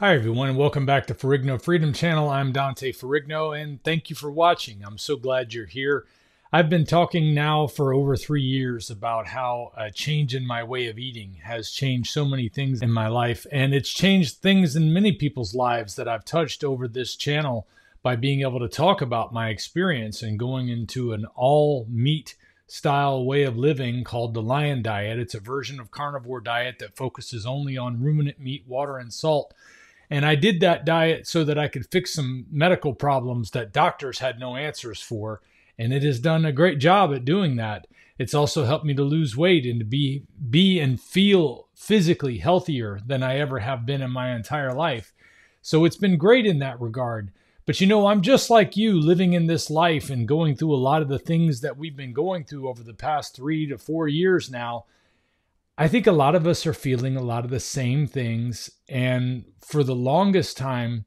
Hi, everyone, and welcome back to Ferrigno Freedom Channel. I'm Dante Ferrigno, and thank you for watching. I'm so glad you're here. I've been talking now for over three years about how a change in my way of eating has changed so many things in my life, and it's changed things in many people's lives that I've touched over this channel by being able to talk about my experience and going into an all meat style way of living called the Lion Diet. It's a version of carnivore diet that focuses only on ruminant meat, water, and salt and I did that diet so that I could fix some medical problems that doctors had no answers for. And it has done a great job at doing that. It's also helped me to lose weight and to be be and feel physically healthier than I ever have been in my entire life. So it's been great in that regard. But you know, I'm just like you living in this life and going through a lot of the things that we've been going through over the past 3 to 4 years now I think a lot of us are feeling a lot of the same things. And for the longest time,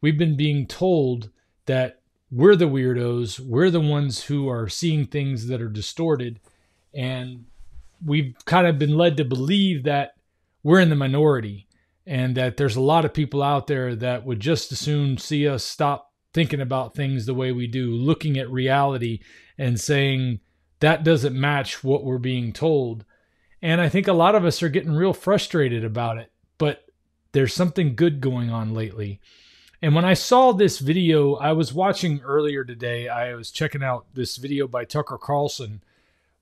we've been being told that we're the weirdos, we're the ones who are seeing things that are distorted. And we've kind of been led to believe that we're in the minority and that there's a lot of people out there that would just as soon see us stop thinking about things the way we do, looking at reality and saying that doesn't match what we're being told. And I think a lot of us are getting real frustrated about it, but there's something good going on lately. And when I saw this video, I was watching earlier today, I was checking out this video by Tucker Carlson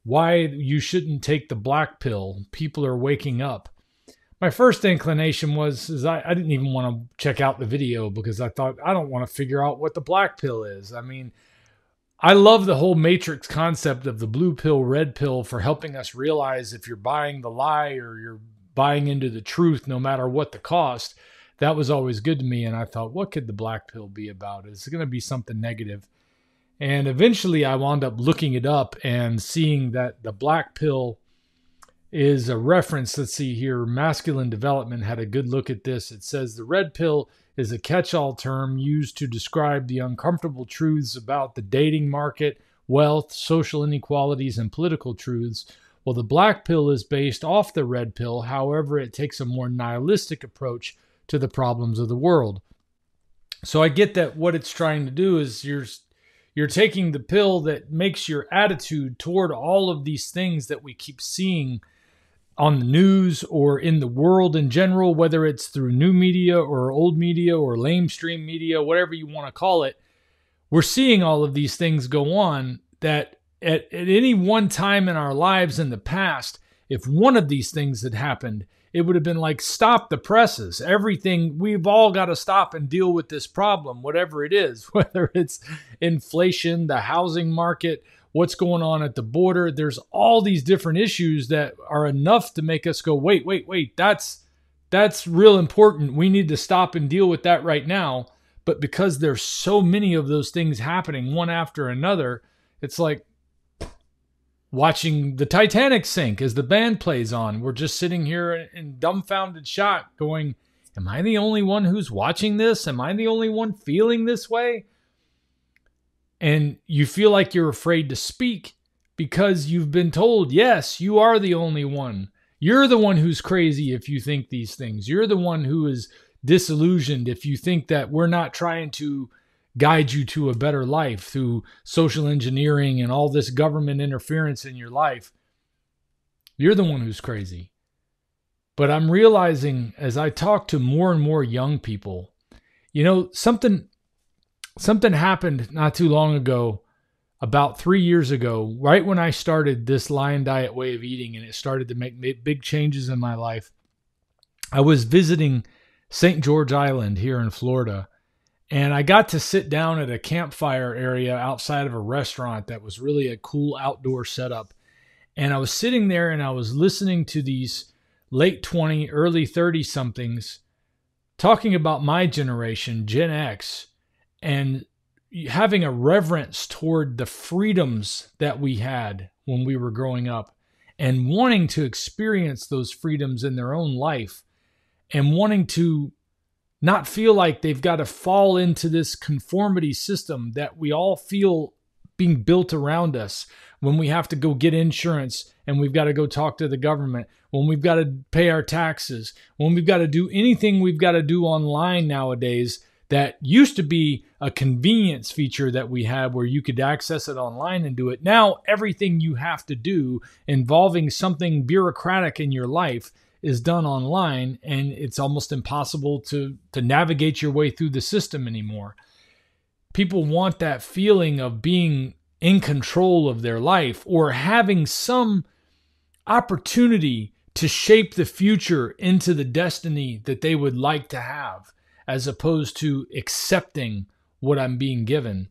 why you shouldn't take the black pill. People are waking up. My first inclination was is I, I didn't even want to check out the video because I thought I don't want to figure out what the black pill is. I mean, I love the whole matrix concept of the blue pill, red pill for helping us realize if you're buying the lie or you're buying into the truth, no matter what the cost. That was always good to me. And I thought, what could the black pill be about? Is it going to be something negative? And eventually I wound up looking it up and seeing that the black pill is a reference. Let's see here. Masculine Development had a good look at this. It says the red pill is a catch all term used to describe the uncomfortable truths about the dating market, wealth, social inequalities, and political truths. While the black pill is based off the red pill, however, it takes a more nihilistic approach to the problems of the world. So I get that what it's trying to do is you're you're taking the pill that makes your attitude toward all of these things that we keep seeing on the news or in the world in general, whether it's through new media or old media or lamestream media, whatever you want to call it, we're seeing all of these things go on that at, at any one time in our lives in the past, if one of these things had happened, it would have been like, stop the presses. Everything, we've all got to stop and deal with this problem, whatever it is, whether it's inflation, the housing market, what's going on at the border. There's all these different issues that are enough to make us go, wait, wait, wait, that's that's real important. We need to stop and deal with that right now. But because there's so many of those things happening one after another, it's like watching the Titanic sink as the band plays on. We're just sitting here in dumbfounded shock going, Am I the only one who's watching this? Am I the only one feeling this way? And you feel like you're afraid to speak because you've been told, yes, you are the only one. You're the one who's crazy if you think these things. You're the one who is disillusioned if you think that we're not trying to guide you to a better life through social engineering and all this government interference in your life. You're the one who's crazy. But I'm realizing as I talk to more and more young people, you know, something something happened not too long ago, about three years ago, right when I started this lion diet way of eating and it started to make big changes in my life. I was visiting St. George Island here in Florida, and I got to sit down at a campfire area outside of a restaurant that was really a cool outdoor setup. And I was sitting there and I was listening to these late 20, early 30 somethings talking about my generation, Gen X, and having a reverence toward the freedoms that we had when we were growing up and wanting to experience those freedoms in their own life and wanting to not feel like they've got to fall into this conformity system that we all feel being built around us when we have to go get insurance and we've got to go talk to the government, when we've got to pay our taxes, when we've got to do anything we've got to do online nowadays that used to be a convenience feature that we had where you could access it online and do it. Now, everything you have to do involving something bureaucratic in your life is done online and it's almost impossible to to navigate your way through the system anymore. People want that feeling of being in control of their life or having some opportunity to shape the future into the destiny that they would like to have as opposed to accepting what I'm being given.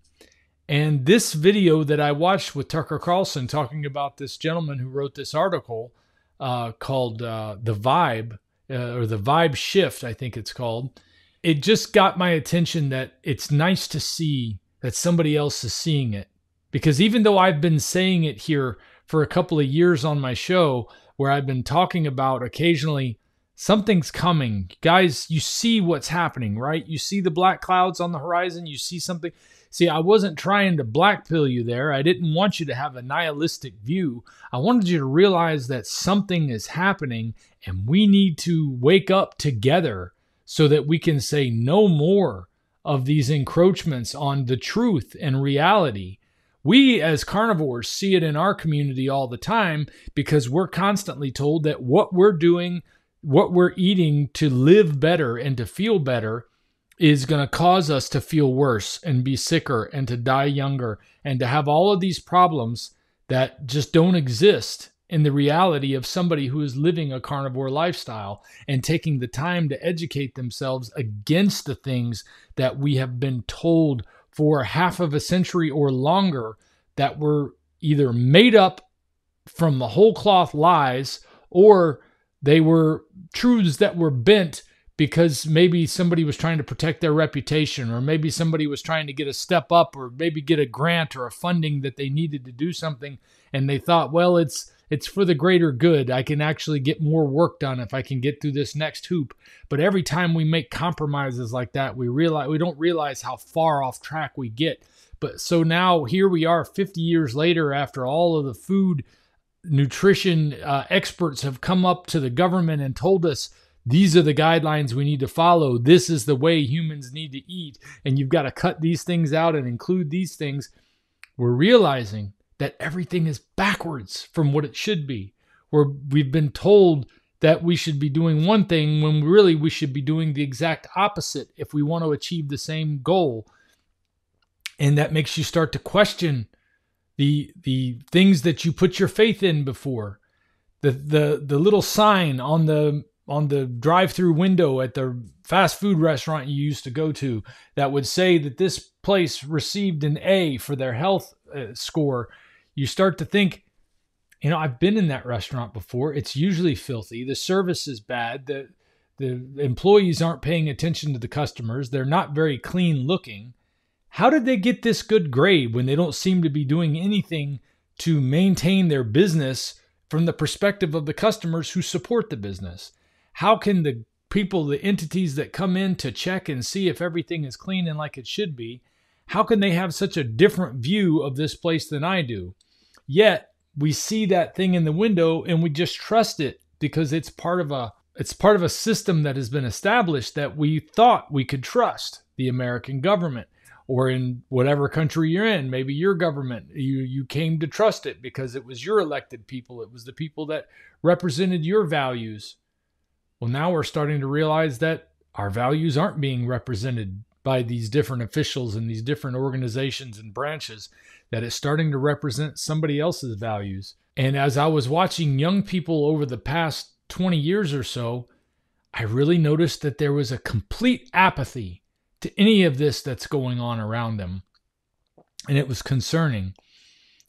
And this video that I watched with Tucker Carlson talking about this gentleman who wrote this article uh, called uh, The Vibe, uh, or The Vibe Shift, I think it's called. It just got my attention that it's nice to see that somebody else is seeing it. Because even though I've been saying it here for a couple of years on my show, where I've been talking about occasionally something's coming. Guys, you see what's happening, right? You see the black clouds on the horizon, you see something. See, I wasn't trying to blackpill you there. I didn't want you to have a nihilistic view. I wanted you to realize that something is happening and we need to wake up together so that we can say no more of these encroachments on the truth and reality. We as carnivores see it in our community all the time because we're constantly told that what we're doing, what we're eating to live better and to feel better is going to cause us to feel worse and be sicker and to die younger and to have all of these problems that just don't exist in the reality of somebody who is living a carnivore lifestyle and taking the time to educate themselves against the things that we have been told for half of a century or longer that were either made up from the whole cloth lies or they were truths that were bent because maybe somebody was trying to protect their reputation, or maybe somebody was trying to get a step up, or maybe get a grant or a funding that they needed to do something, and they thought, well, it's it's for the greater good. I can actually get more work done if I can get through this next hoop. But every time we make compromises like that, we realize we don't realize how far off track we get. But so now here we are 50 years later after all of the food nutrition uh, experts have come up to the government and told us these are the guidelines we need to follow. This is the way humans need to eat. And you've got to cut these things out and include these things. We're realizing that everything is backwards from what it should be. Where we've been told that we should be doing one thing when really we should be doing the exact opposite if we want to achieve the same goal. And that makes you start to question the the things that you put your faith in before. The the the little sign on the on the drive-through window at the fast food restaurant you used to go to that would say that this place received an A for their health uh, score, you start to think, you know, I've been in that restaurant before. It's usually filthy. The service is bad. The the employees aren't paying attention to the customers. They're not very clean looking. How did they get this good grade when they don't seem to be doing anything to maintain their business from the perspective of the customers who support the business? how can the people, the entities that come in to check and see if everything is clean and like it should be, how can they have such a different view of this place than I do? Yet we see that thing in the window and we just trust it because it's part of a it's part of a system that has been established that we thought we could trust the American government or in whatever country you're in maybe your government you you came to trust it because it was your elected people it was the people that represented your values well, now we're starting to realize that our values aren't being represented by these different officials and these different organizations and branches, that it's starting to represent somebody else's values. And as I was watching young people over the past 20 years or so, I really noticed that there was a complete apathy to any of this that's going on around them. And it was concerning.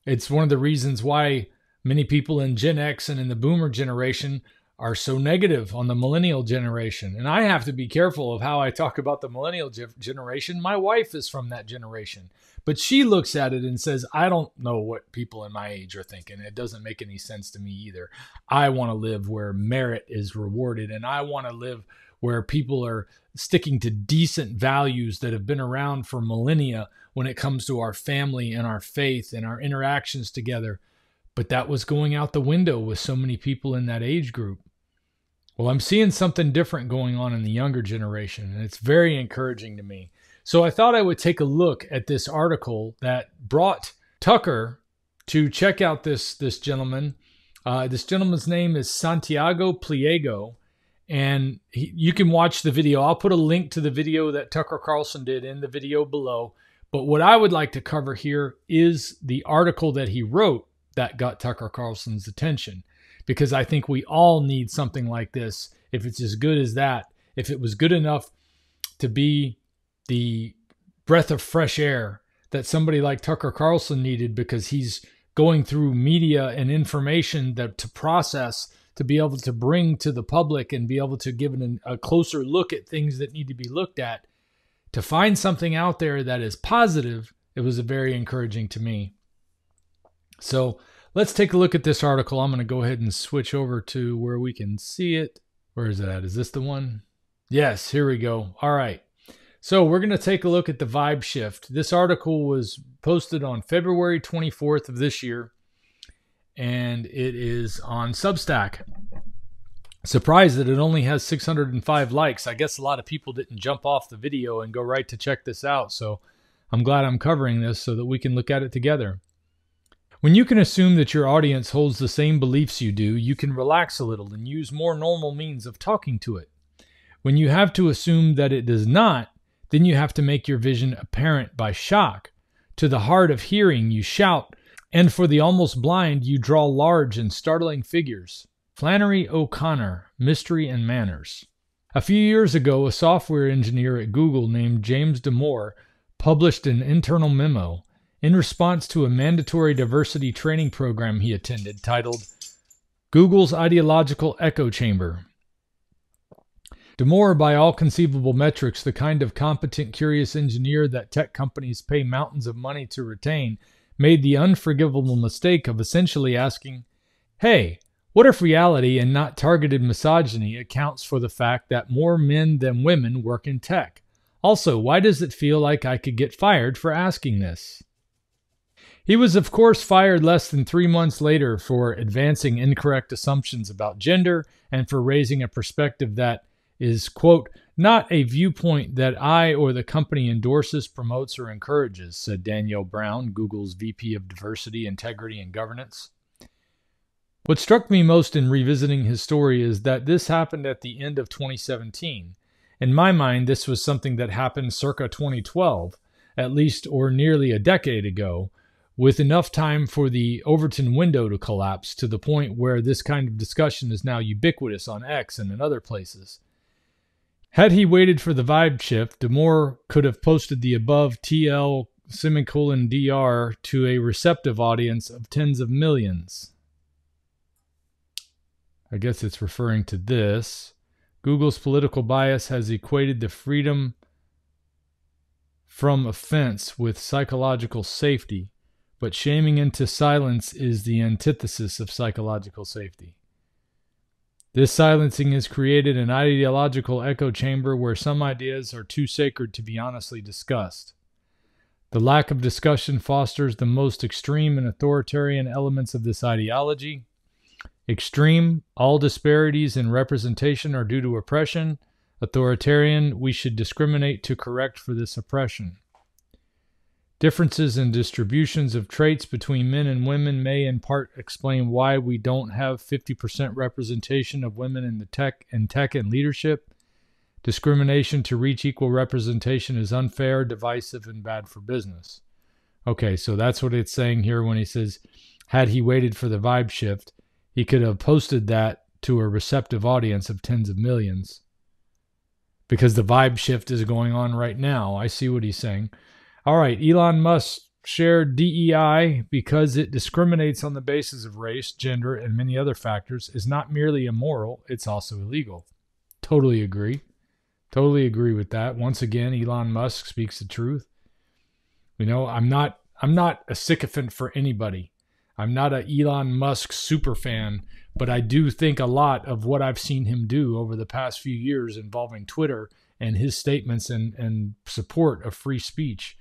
It's one of the reasons why many people in Gen X and in the boomer generation are so negative on the millennial generation. And I have to be careful of how I talk about the millennial ge- generation. My wife is from that generation, but she looks at it and says, I don't know what people in my age are thinking. It doesn't make any sense to me either. I want to live where merit is rewarded, and I want to live where people are sticking to decent values that have been around for millennia when it comes to our family and our faith and our interactions together. But that was going out the window with so many people in that age group. Well, I'm seeing something different going on in the younger generation, and it's very encouraging to me. So I thought I would take a look at this article that brought Tucker to check out this this gentleman. Uh, this gentleman's name is Santiago Pliego, and he, you can watch the video. I'll put a link to the video that Tucker Carlson did in the video below. But what I would like to cover here is the article that he wrote that got Tucker Carlson's attention because I think we all need something like this. If it's as good as that, if it was good enough to be the breath of fresh air that somebody like Tucker Carlson needed because he's going through media and information that to process to be able to bring to the public and be able to give an, a closer look at things that need to be looked at to find something out there that is positive it was very encouraging to me so let's take a look at this article. I'm going to go ahead and switch over to where we can see it. Where is it at? Is this the one? Yes, here we go. All right. So we're going to take a look at the vibe shift. This article was posted on February 24th of this year, and it is on Substack. Surprised that it only has 605 likes. I guess a lot of people didn't jump off the video and go right to check this out. So I'm glad I'm covering this so that we can look at it together. When you can assume that your audience holds the same beliefs you do, you can relax a little and use more normal means of talking to it. When you have to assume that it does not, then you have to make your vision apparent by shock. To the hard of hearing, you shout, and for the almost blind, you draw large and startling figures. Flannery O'Connor, Mystery and Manners. A few years ago, a software engineer at Google named James Damore published an internal memo in response to a mandatory diversity training program he attended titled Google's Ideological Echo Chamber. Damore, by all conceivable metrics, the kind of competent, curious engineer that tech companies pay mountains of money to retain, made the unforgivable mistake of essentially asking, Hey, what if reality and not targeted misogyny accounts for the fact that more men than women work in tech? Also, why does it feel like I could get fired for asking this? He was, of course, fired less than three months later for advancing incorrect assumptions about gender and for raising a perspective that is, quote, not a viewpoint that I or the company endorses, promotes, or encourages, said Danielle Brown, Google's VP of Diversity, Integrity, and Governance. What struck me most in revisiting his story is that this happened at the end of 2017. In my mind, this was something that happened circa 2012, at least or nearly a decade ago, with enough time for the Overton window to collapse to the point where this kind of discussion is now ubiquitous on X and in other places. Had he waited for the vibe shift, Damore could have posted the above TL semicolon DR to a receptive audience of tens of millions. I guess it's referring to this. Google's political bias has equated the freedom from offense with psychological safety but shaming into silence is the antithesis of psychological safety. This silencing has created an ideological echo chamber where some ideas are too sacred to be honestly discussed. The lack of discussion fosters the most extreme and authoritarian elements of this ideology. Extreme, all disparities in representation are due to oppression. Authoritarian, we should discriminate to correct for this oppression. Differences in distributions of traits between men and women may in part explain why we don't have 50% representation of women in the tech and tech and leadership. Discrimination to reach equal representation is unfair, divisive, and bad for business. Okay, so that's what it's saying here when he says, had he waited for the vibe shift, he could have posted that to a receptive audience of tens of millions. Because the vibe shift is going on right now. I see what he's saying. All right, Elon Musk shared DEI because it discriminates on the basis of race, gender, and many other factors is not merely immoral, it's also illegal. Totally agree. Totally agree with that. Once again, Elon Musk speaks the truth. You know, I'm not I'm not a sycophant for anybody. I'm not a Elon Musk super fan, but I do think a lot of what I've seen him do over the past few years involving Twitter and his statements and, and support of free speech.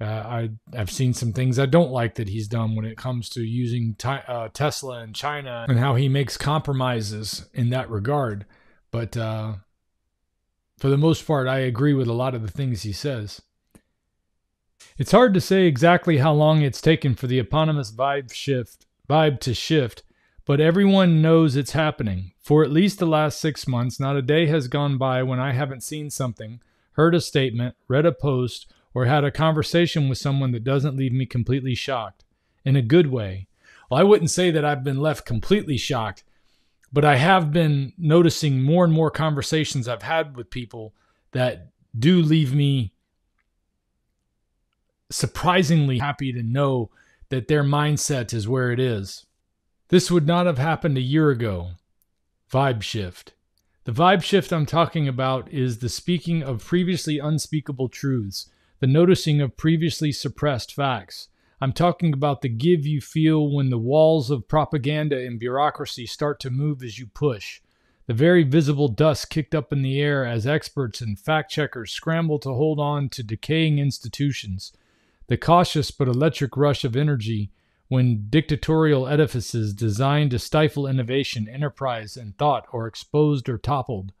Uh, I, I've seen some things I don't like that he's done when it comes to using uh, Tesla in China and how he makes compromises in that regard. But uh, for the most part, I agree with a lot of the things he says. It's hard to say exactly how long it's taken for the eponymous vibe shift vibe to shift, but everyone knows it's happening. For at least the last six months, not a day has gone by when I haven't seen something, heard a statement, read a post, or had a conversation with someone that doesn't leave me completely shocked. In a good way. Well, I wouldn't say that I've been left completely shocked, but I have been noticing more and more conversations I've had with people that do leave me surprisingly happy to know that their mindset is where it is. This would not have happened a year ago. Vibe shift. The vibe shift I'm talking about is the speaking of previously unspeakable truths, the noticing of previously suppressed facts. I'm talking about the give you feel when the walls of propaganda and bureaucracy start to move as you push. The very visible dust kicked up in the air as experts and fact checkers scramble to hold on to decaying institutions the cautious but electric rush of energy when dictatorial edifices designed to stifle innovation, enterprise, and thought are exposed or toppled.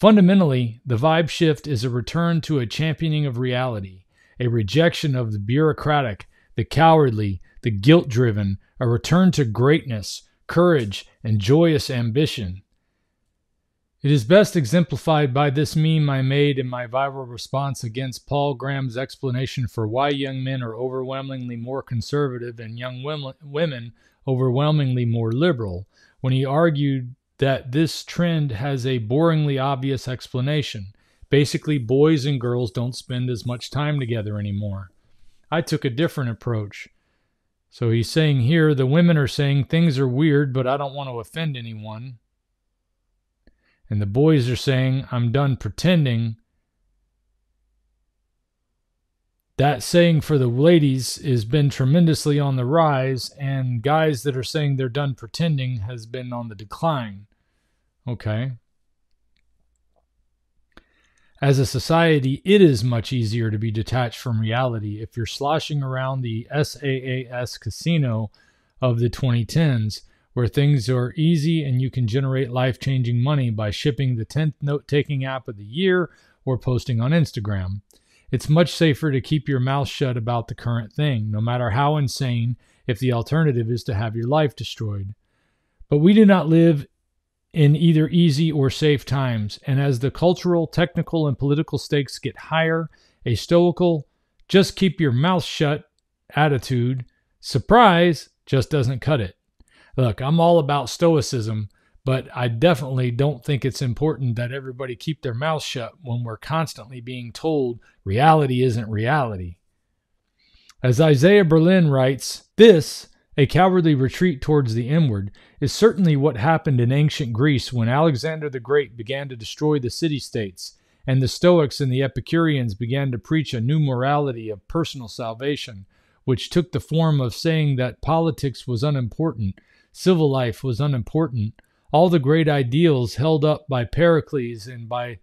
Fundamentally, the vibe shift is a return to a championing of reality, a rejection of the bureaucratic, the cowardly, the guilt driven, a return to greatness, courage, and joyous ambition. It is best exemplified by this meme I made in my viral response against Paul Graham's explanation for why young men are overwhelmingly more conservative and young women overwhelmingly more liberal, when he argued that this trend has a boringly obvious explanation. Basically, boys and girls don't spend as much time together anymore. I took a different approach. So he's saying here the women are saying things are weird, but I don't want to offend anyone. And the boys are saying, I'm done pretending. That saying for the ladies has been tremendously on the rise, and guys that are saying they're done pretending has been on the decline. Okay. As a society, it is much easier to be detached from reality if you're sloshing around the SaaS casino of the 2010s where things are easy and you can generate life changing money by shipping the 10th note taking app of the year or posting on Instagram. It's much safer to keep your mouth shut about the current thing, no matter how insane, if the alternative is to have your life destroyed. But we do not live in either easy or safe times, and as the cultural, technical, and political stakes get higher, a stoical, just keep your mouth shut attitude, surprise, just doesn't cut it. Look, I'm all about stoicism, but I definitely don't think it's important that everybody keep their mouth shut when we're constantly being told reality isn't reality. As Isaiah Berlin writes, this, a cowardly retreat towards the inward, is certainly what happened in ancient Greece when Alexander the Great began to destroy the city states, and the Stoics and the Epicureans began to preach a new morality of personal salvation, which took the form of saying that politics was unimportant civil life was unimportant. All the great ideals held up by Pericles and by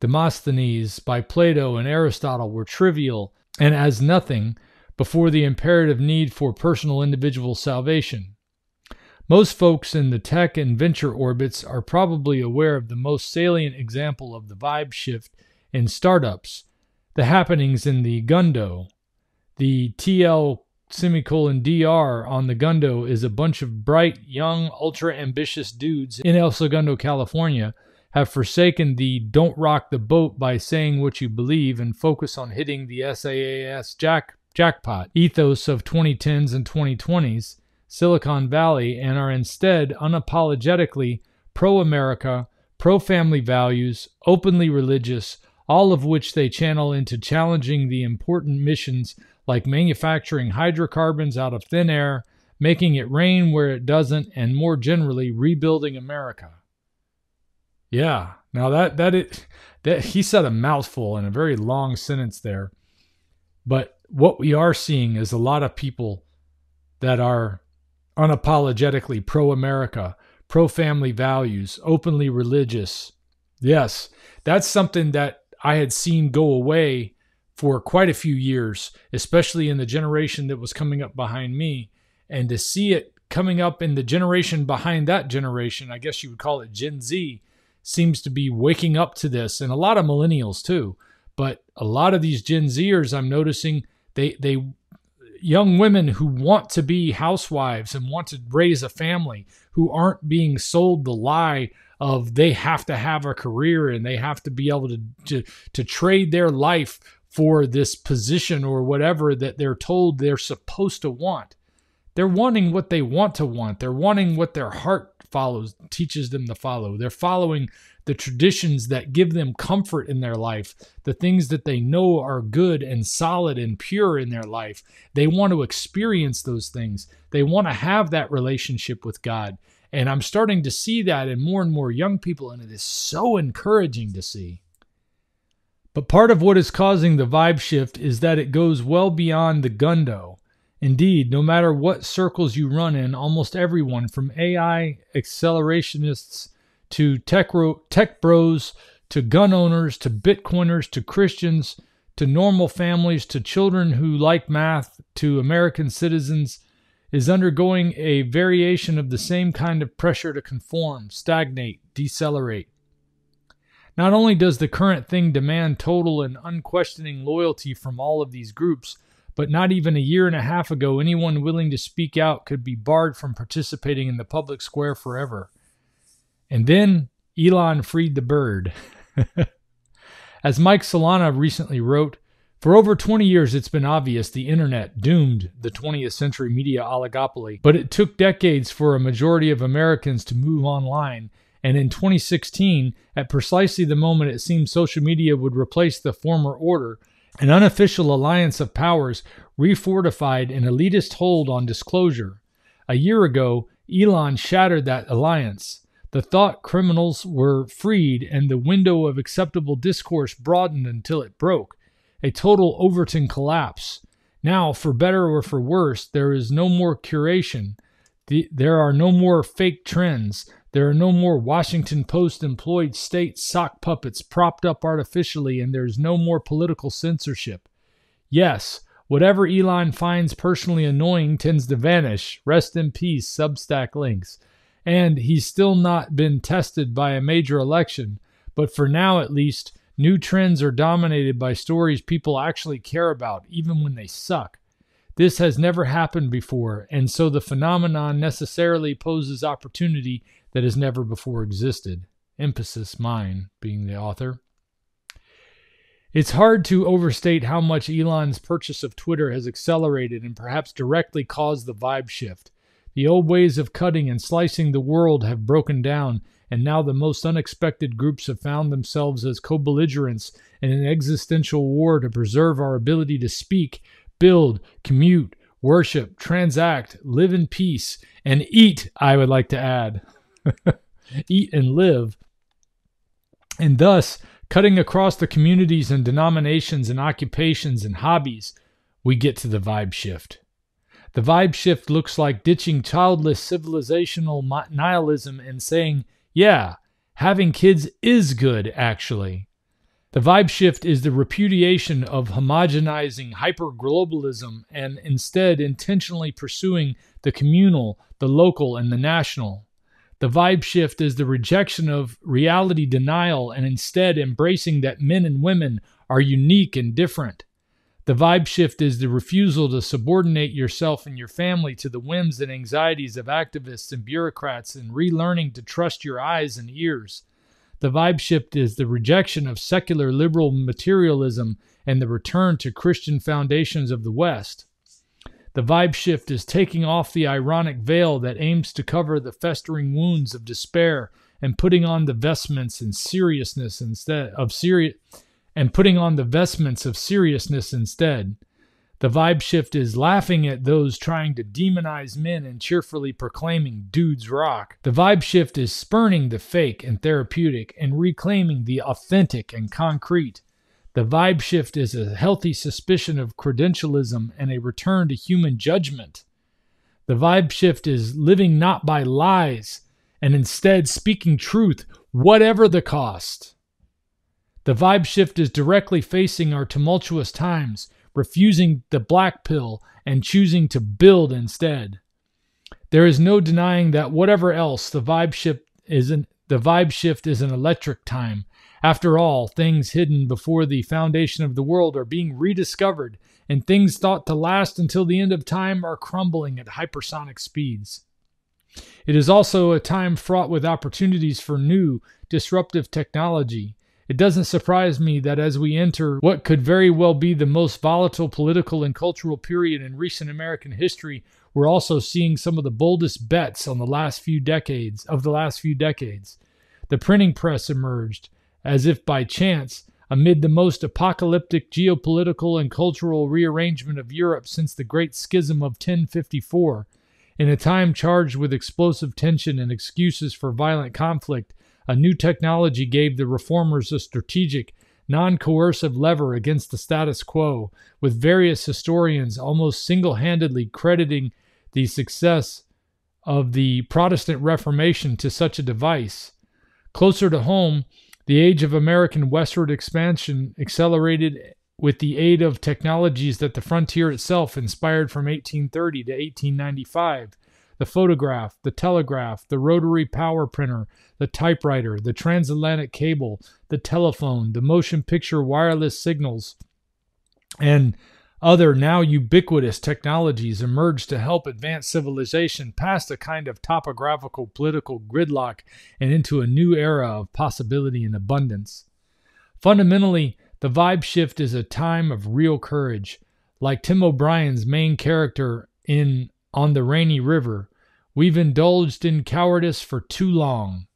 Demosthenes, by Plato and Aristotle were trivial and as nothing before the imperative need for personal individual salvation. Most folks in the tech and venture orbits are probably aware of the most salient example of the vibe shift in startups, the happenings in the Gundo, the TL semicolon DR on the Gundo is a bunch of bright, young, ultra ambitious dudes in El Segundo, California, have forsaken the don't rock the boat by saying what you believe and focus on hitting the SaaS jack, jackpot ethos of 2010s and 2020s, Silicon Valley, and are instead unapologetically pro America, pro family values, openly religious, all of which they channel into challenging the important missions like manufacturing hydrocarbons out of thin air, making it rain where it doesn't, and more generally, rebuilding America. Yeah, now that that it that he said a mouthful in a very long sentence there. But what we are seeing is a lot of people that are unapologetically pro America, pro family values, openly religious. Yes, that's something that I had seen go away for quite a few years, especially in the generation that was coming up behind me. And to see it coming up in the generation behind that generation, I guess you would call it Gen Z, seems to be waking up to this, and a lot of millennials too. But a lot of these Gen Zers, I'm noticing they they young women who want to be housewives and want to raise a family, who aren't being sold the lie of they have to have a career and they have to be able to to, to trade their life for this position or whatever that they're told they're supposed to want. They're wanting what they want to want. They're wanting what their heart follows, teaches them to follow. They're following the traditions that give them comfort in their life, the things that they know are good and solid and pure in their life. They want to experience those things. They want to have that relationship with God. And I'm starting to see that in more and more young people, and it is so encouraging to see. But part of what is causing the vibe shift is that it goes well beyond the gundo. Indeed, no matter what circles you run in, almost everyone from AI accelerationists to tech, ro- tech bros to gun owners to Bitcoiners to Christians to normal families to children who like math to American citizens is undergoing a variation of the same kind of pressure to conform, stagnate, decelerate. Not only does the current thing demand total and unquestioning loyalty from all of these groups, but not even a year and a half ago, anyone willing to speak out could be barred from participating in the public square forever. And then Elon freed the bird. As Mike Solana recently wrote, for over 20 years, it's been obvious the internet doomed the 20th century media oligopoly, but it took decades for a majority of Americans to move online. And in 2016, at precisely the moment it seemed social media would replace the former order, an unofficial alliance of powers refortified an elitist hold on disclosure. A year ago, Elon shattered that alliance. The thought criminals were freed, and the window of acceptable discourse broadened until it broke. A total Overton collapse. Now, for better or for worse, there is no more curation. The, there are no more fake trends. There are no more Washington Post employed state sock puppets propped up artificially, and there's no more political censorship. Yes, whatever Elon finds personally annoying tends to vanish. Rest in peace, Substack links and he's still not been tested by a major election. But for now, at least, new trends are dominated by stories people actually care about, even when they suck. This has never happened before, and so the phenomenon necessarily poses opportunity that has never before existed. Emphasis mine, being the author. It's hard to overstate how much Elon's purchase of Twitter has accelerated and perhaps directly caused the vibe shift. The old ways of cutting and slicing the world have broken down, and now the most unexpected groups have found themselves as co belligerents in an existential war to preserve our ability to speak, build, commute, worship, transact, live in peace, and eat, I would like to add. eat and live. And thus, cutting across the communities and denominations and occupations and hobbies, we get to the vibe shift. The vibe shift looks like ditching childless civilizational nihilism and saying, yeah, having kids is good, actually. The vibe shift is the repudiation of homogenizing hyperglobalism and instead intentionally pursuing the communal, the local, and the national. The vibe shift is the rejection of reality denial and instead embracing that men and women are unique and different. The vibe shift is the refusal to subordinate yourself and your family to the whims and anxieties of activists and bureaucrats and relearning to trust your eyes and ears. The vibe shift is the rejection of secular liberal materialism and the return to Christian foundations of the West. The vibe shift is taking off the ironic veil that aims to cover the festering wounds of despair and putting on the vestments and seriousness instead of serious and putting on the vestments of seriousness instead. The vibe shift is laughing at those trying to demonize men and cheerfully proclaiming dudes rock. The vibe shift is spurning the fake and therapeutic and reclaiming the authentic and concrete. The vibe shift is a healthy suspicion of credentialism and a return to human judgment. The vibe shift is living not by lies and instead speaking truth, whatever the cost. The vibe shift is directly facing our tumultuous times, refusing the black pill and choosing to build instead. There is no denying that whatever else the vibe shift is an, the vibe shift is an electric time. After all, things hidden before the foundation of the world are being rediscovered, and things thought to last until the end of time are crumbling at hypersonic speeds. It is also a time fraught with opportunities for new, disruptive technology, it doesn't surprise me that as we enter what could very well be the most volatile political and cultural period in recent American history, we're also seeing some of the boldest bets on the last few decades of the last few decades. The printing press emerged, as if by chance, amid the most apocalyptic geopolitical and cultural rearrangement of Europe since the Great Schism of 1054. In a time charged with explosive tension and excuses for violent conflict, a new technology gave the reformers a strategic, non coercive lever against the status quo, with various historians almost single handedly crediting the success of the Protestant Reformation to such a device. Closer to home, the age of American westward expansion accelerated with the aid of technologies that the frontier itself inspired from 1830 to 1895 the photograph, the telegraph, the rotary power printer, the typewriter, the transatlantic cable, the telephone, the motion picture wireless signals, and other now ubiquitous technologies emerged to help advance civilization past a kind of topographical political gridlock and into a new era of possibility and abundance. Fundamentally, the vibe shift is a time of real courage. Like Tim O'Brien's main character in on the rainy river. We've indulged in cowardice for too long.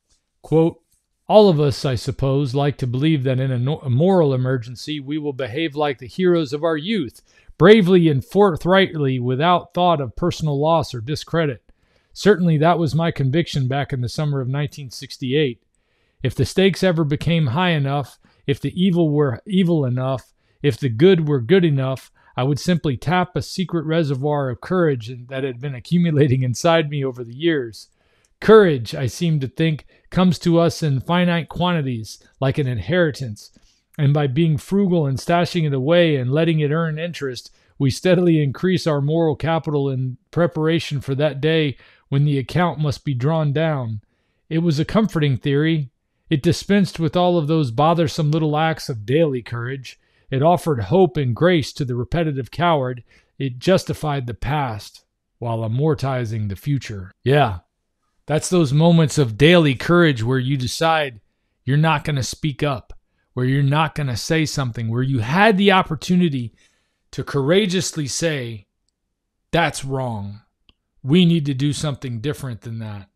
Quote, all of us, I suppose, like to believe that in a, no- a moral emergency we will behave like the heroes of our youth, bravely and forthrightly without thought of personal loss or discredit. Certainly that was my conviction back in the summer of 1968. If the stakes ever became high enough, if the evil were evil enough, if the good were good enough, I would simply tap a secret reservoir of courage that had been accumulating inside me over the years. Courage, I seem to think, comes to us in finite quantities, like an inheritance, and by being frugal and stashing it away and letting it earn interest, we steadily increase our moral capital in preparation for that day when the account must be drawn down. It was a comforting theory. It dispensed with all of those bothersome little acts of daily courage. It offered hope and grace to the repetitive coward. It justified the past while amortizing the future. Yeah, that's those moments of daily courage where you decide you're not going to speak up, where you're not going to say something, where you had the opportunity to courageously say, that's wrong. We need to do something different than that.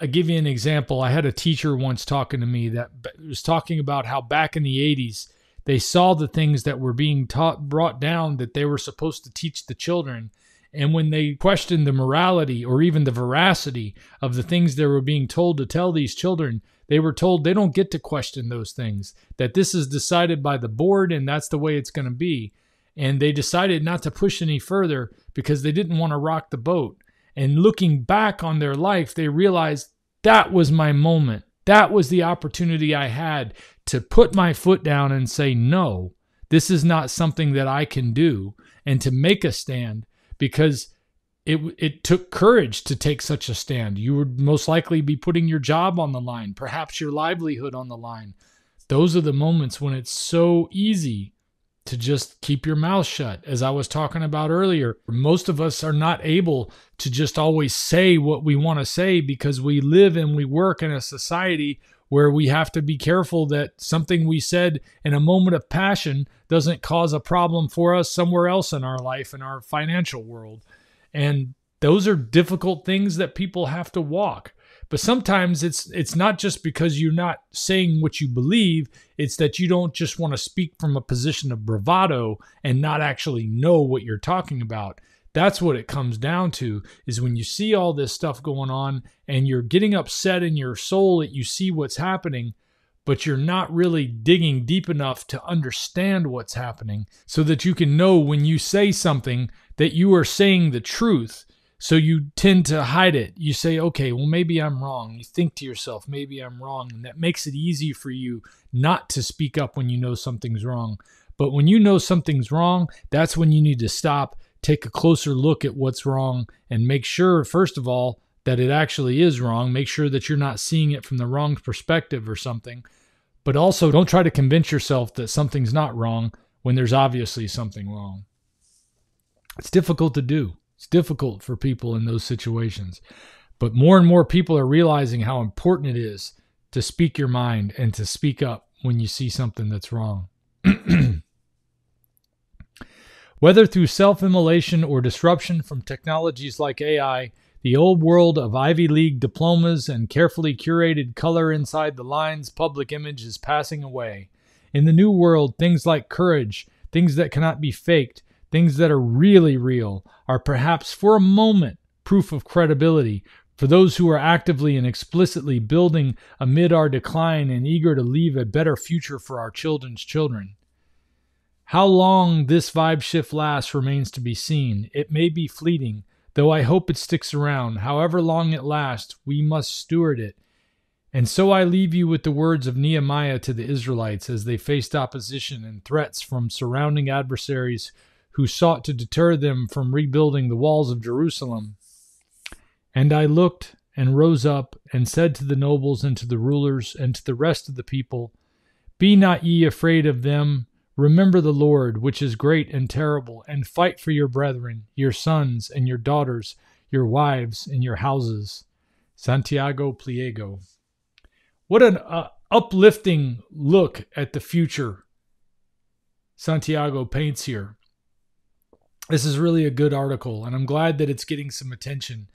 I give you an example. I had a teacher once talking to me that was talking about how back in the 80s, they saw the things that were being taught, brought down that they were supposed to teach the children. And when they questioned the morality or even the veracity of the things they were being told to tell these children, they were told they don't get to question those things, that this is decided by the board and that's the way it's going to be. And they decided not to push any further because they didn't want to rock the boat. And looking back on their life, they realized that was my moment. That was the opportunity I had to put my foot down and say, no, this is not something that I can do, and to make a stand because it, it took courage to take such a stand. You would most likely be putting your job on the line, perhaps your livelihood on the line. Those are the moments when it's so easy to just keep your mouth shut. As I was talking about earlier, most of us are not able to just always say what we want to say because we live and we work in a society where we have to be careful that something we said in a moment of passion doesn't cause a problem for us somewhere else in our life, in our financial world. And those are difficult things that people have to walk. But sometimes it's it's not just because you're not saying what you believe, it's that you don't just want to speak from a position of bravado and not actually know what you're talking about. That's what it comes down to is when you see all this stuff going on and you're getting upset in your soul that you see what's happening, but you're not really digging deep enough to understand what's happening so that you can know when you say something that you are saying the truth. So you tend to hide it. You say, okay, well, maybe I'm wrong. You think to yourself, maybe I'm wrong. And that makes it easy for you not to speak up when you know something's wrong. But when you know something's wrong, that's when you need to stop, take a closer look at what's wrong, and make sure, first of all, that it actually is wrong. Make sure that you're not seeing it from the wrong perspective or something. But also, don't try to convince yourself that something's not wrong when there's obviously something wrong. It's difficult to do. It's difficult for people in those situations. But more and more people are realizing how important it is to speak your mind and to speak up when you see something that's wrong. Whether through self immolation or disruption from technologies like AI, the old world of Ivy League diplomas and carefully curated color inside the lines public image is passing away. In the new world, things like courage, things that cannot be faked, things that are really real, are perhaps for a moment proof of credibility for those who are actively and explicitly building amid our decline and eager to leave a better future for our children's children. How long this vibe shift lasts remains to be seen. It may be fleeting, Though I hope it sticks around, however long it lasts, we must steward it. And so I leave you with the words of Nehemiah to the Israelites as they faced opposition and threats from surrounding adversaries who sought to deter them from rebuilding the walls of Jerusalem. And I looked and rose up and said to the nobles and to the rulers and to the rest of the people, Be not ye afraid of them, Remember the Lord, which is great and terrible, and fight for your brethren, your sons and your daughters, your wives and your houses. Santiago Pliego. What an uh, uplifting look at the future Santiago paints here. This is really a good article, and I'm glad that it's getting some attention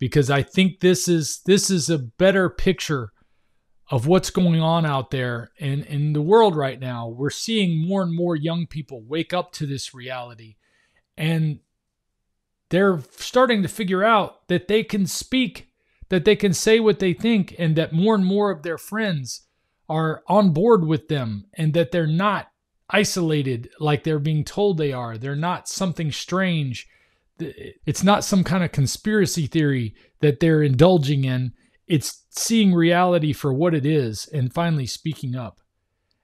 because I think this is this is a better picture of what's going on out there in, in the world right now. We're seeing more and more young people wake up to this reality and they're starting to figure out that they can speak, that they can say what they think, and that more and more of their friends are on board with them and that they're not isolated like they're being told they are. They're not something strange. It's not some kind of conspiracy theory that they're indulging in it's seeing reality for what it is and finally speaking up.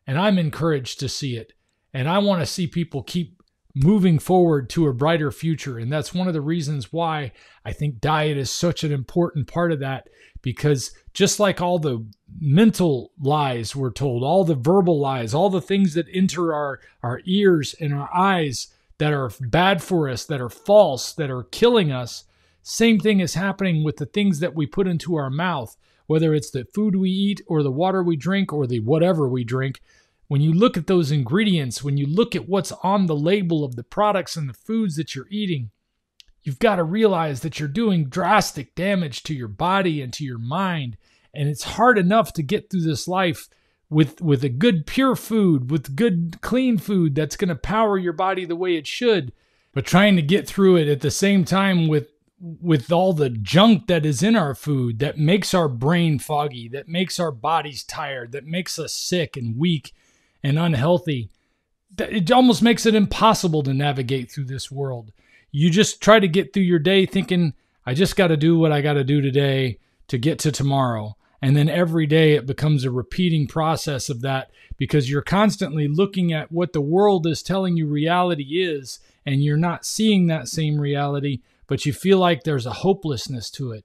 And I'm encouraged to see it. And I want to see people keep moving forward to a brighter future. And that's one of the reasons why I think diet is such an important part of that. Because just like all the mental lies we're told, all the verbal lies, all the things that enter our, our ears and our eyes that are bad for us, that are false, that are killing us, same thing is happening with the things that we put into our mouth, whether it's the food we eat or the water we drink or the whatever we drink. When you look at those ingredients, when you look at what's on the label of the products and the foods that you're eating, you've got to realize that you're doing drastic damage to your body and to your mind. And it's hard enough to get through this life with with a good pure food, with good clean food that's going to power your body the way it should. But trying to get through it at the same time with with all the junk that is in our food that makes our brain foggy, that makes our bodies tired, that makes us sick and weak and unhealthy. It almost makes it impossible to navigate through this world. You just try to get through your day thinking, I just got to do what I got to do today to get to tomorrow. And then every day it becomes a repeating process of that because you're constantly looking at what the world is telling you reality is, and you're not seeing that same reality but you feel like there's a hopelessness to it.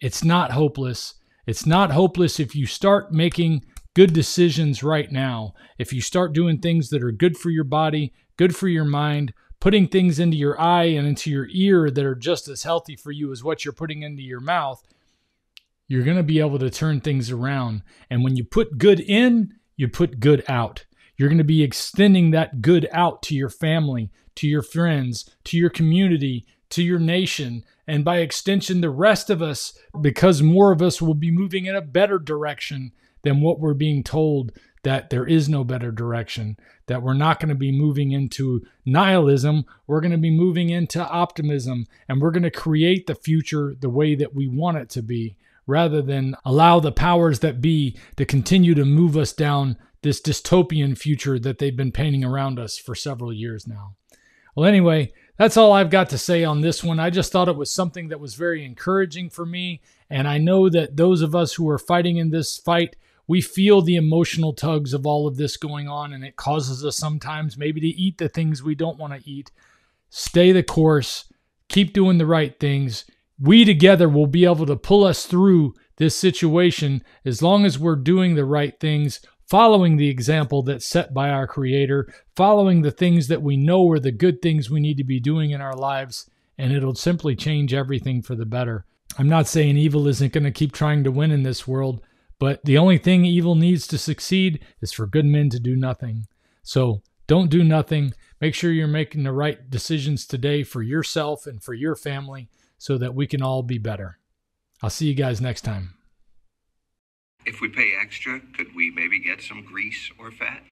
It's not hopeless. It's not hopeless if you start making good decisions right now. If you start doing things that are good for your body, good for your mind, putting things into your eye and into your ear that are just as healthy for you as what you're putting into your mouth, you're going to be able to turn things around. And when you put good in, you put good out. You're going to be extending that good out to your family, to your friends, to your community, to your nation and by extension the rest of us because more of us will be moving in a better direction than what we're being told that there is no better direction, that we're not going to be moving into nihilism. We're going to be moving into optimism, and we're going to create the future the way that we want it to be, rather than allow the powers that be to continue to move us down this dystopian future that they've been painting around us for several years now. Well, anyway, that's all I've got to say on this one. I just thought it was something that was very encouraging for me. And I know that those of us who are fighting in this fight, we feel the emotional tugs of all of this going on. And it causes us sometimes maybe to eat the things we don't want to eat. Stay the course, keep doing the right things. We together will be able to pull us through this situation as long as we're doing the right things following the example that's set by our Creator, following the things that we know are the good things we need to be doing in our lives, and it'll simply change everything for the better. I'm not saying evil isn't going to keep trying to win in this world, but the only thing evil needs to succeed is for good men to do nothing. So don't do nothing. Make sure you're making the right decisions today for yourself and for your family so that we can all be better. I'll see you guys next time. If we pay extra, could we maybe get some grease or fat?